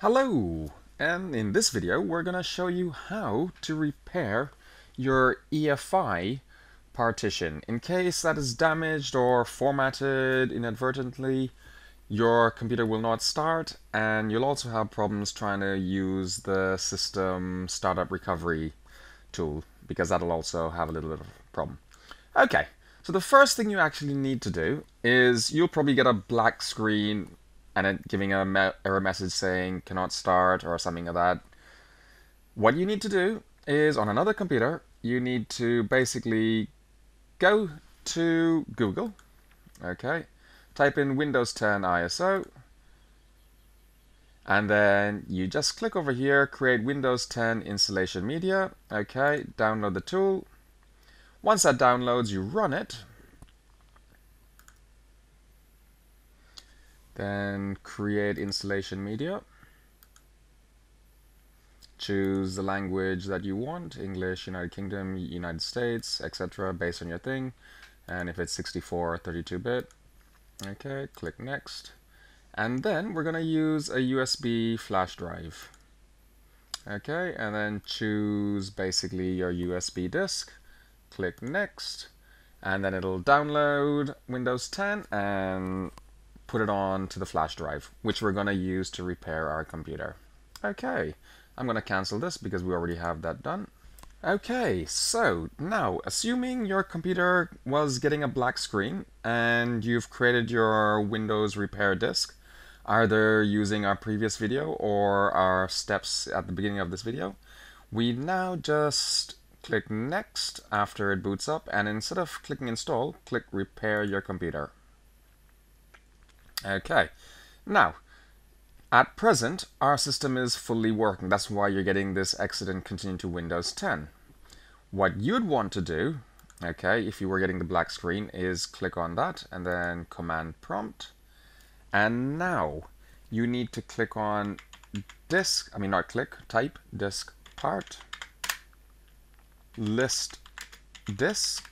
Hello! And in this video we're going to show you how to repair your EFI partition. In case that is damaged or formatted inadvertently, your computer will not start and you'll also have problems trying to use the system startup recovery tool because that'll also have a little bit of a problem. Okay, so the first thing you actually need to do is you'll probably get a black screen and it giving a me error message saying cannot start or something like that. What you need to do is on another computer, you need to basically go to Google, okay, type in Windows 10 ISO, and then you just click over here, create Windows 10 installation media, okay, download the tool. Once that downloads, you run it, Then create installation media. Choose the language that you want, English, United Kingdom, United States, etc. based on your thing. And if it's 64 or 32-bit, okay, click next. And then we're going to use a USB flash drive. Okay, and then choose basically your USB disk. Click next. And then it'll download Windows 10 and put it on to the flash drive, which we're going to use to repair our computer. Okay, I'm going to cancel this because we already have that done. Okay, so now, assuming your computer was getting a black screen and you've created your Windows repair disk, either using our previous video or our steps at the beginning of this video, we now just click next after it boots up and instead of clicking install, click repair your computer. Okay, now, at present, our system is fully working. That's why you're getting this exit and continue to Windows 10. What you'd want to do, okay, if you were getting the black screen, is click on that and then Command Prompt. And now, you need to click on disk, I mean not click, type disk part, list disk,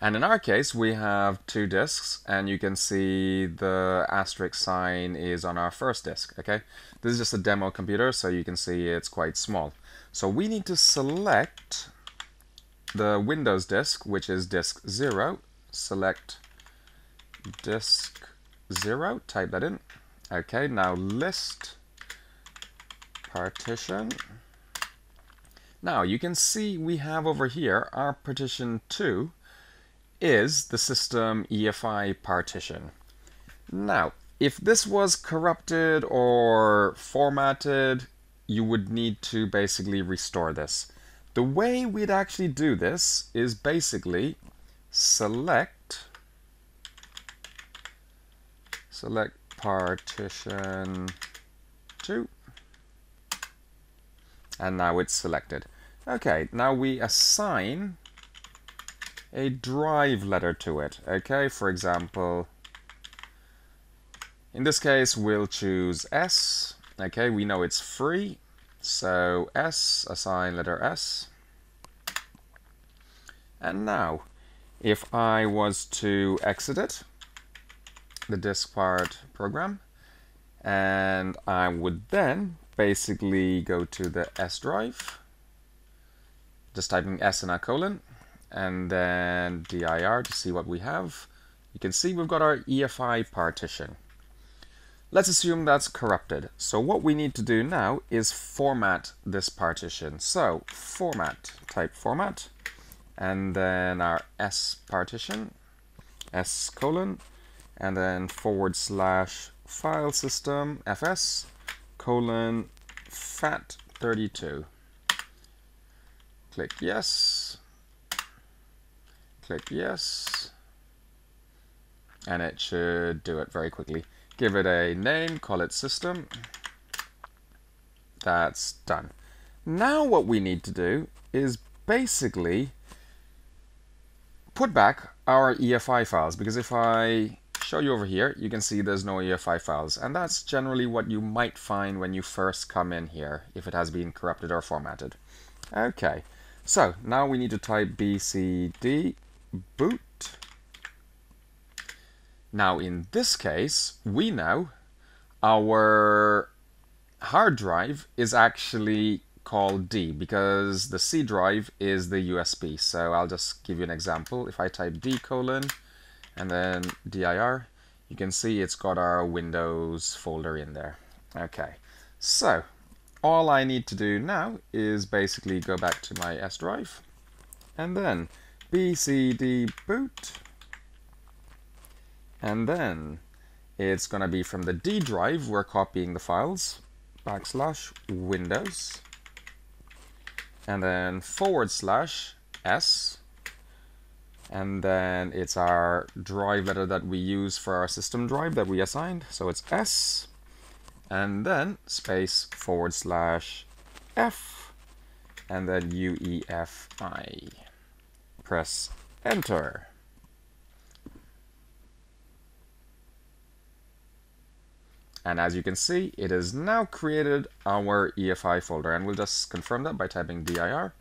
and in our case, we have two disks, and you can see the asterisk sign is on our first disk, okay? This is just a demo computer, so you can see it's quite small. So we need to select the Windows disk, which is disk 0. Select disk 0, type that in. Okay, now list partition. Now you can see we have over here our partition 2, is the system EFI partition. Now, if this was corrupted or formatted, you would need to basically restore this. The way we'd actually do this is basically select select partition 2 and now it's selected. Okay, now we assign a drive letter to it. Okay, for example, in this case, we'll choose S. Okay, we know it's free. So S, assign letter S. And now, if I was to exit it, the diskpart program, and I would then basically go to the S drive, just typing S in a colon, and then dir to see what we have. You can see we've got our EFI partition. Let's assume that's corrupted. So what we need to do now is format this partition. So format, type format, and then our S partition, S colon, and then forward slash file system fs colon fat32. Click yes, click yes, and it should do it very quickly. Give it a name, call it system. That's done. Now what we need to do is basically put back our EFI files because if I show you over here you can see there's no EFI files and that's generally what you might find when you first come in here if it has been corrupted or formatted. Okay, so now we need to type bcd boot. Now in this case, we know our hard drive is actually called D because the C drive is the USB. So I'll just give you an example. If I type D colon and then dir, you can see it's got our Windows folder in there. Okay, so all I need to do now is basically go back to my S drive and then bcd boot. And then it's going to be from the D drive we're copying the files backslash windows. And then forward slash s. And then it's our drive letter that we use for our system drive that we assigned. So it's s. And then space forward slash f. And then UEFI. Press enter. And as you can see, it has now created our EFI folder. And we'll just confirm that by typing dir.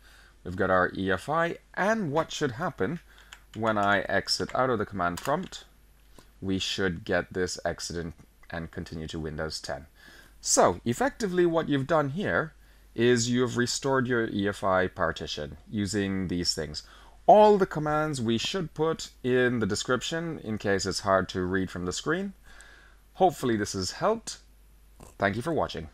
We've got our EFI. And what should happen when I exit out of the command prompt, we should get this exit and continue to Windows 10. So effectively what you've done here is you've restored your EFI partition using these things. All the commands we should put in the description in case it's hard to read from the screen. Hopefully this has helped. Thank you for watching.